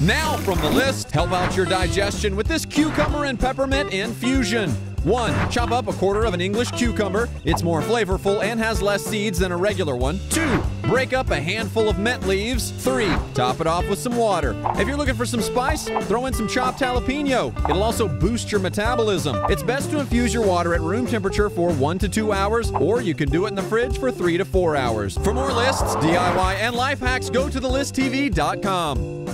Now from the list, help out your digestion with this cucumber and peppermint infusion. 1. Chop up a quarter of an English cucumber. It's more flavorful and has less seeds than a regular one. 2. Break up a handful of mint leaves. 3. Top it off with some water. If you're looking for some spice, throw in some chopped jalapeno. It'll also boost your metabolism. It's best to infuse your water at room temperature for 1 to 2 hours, or you can do it in the fridge for 3 to 4 hours. For more lists, DIY, and life hacks, go to thelisttv.com.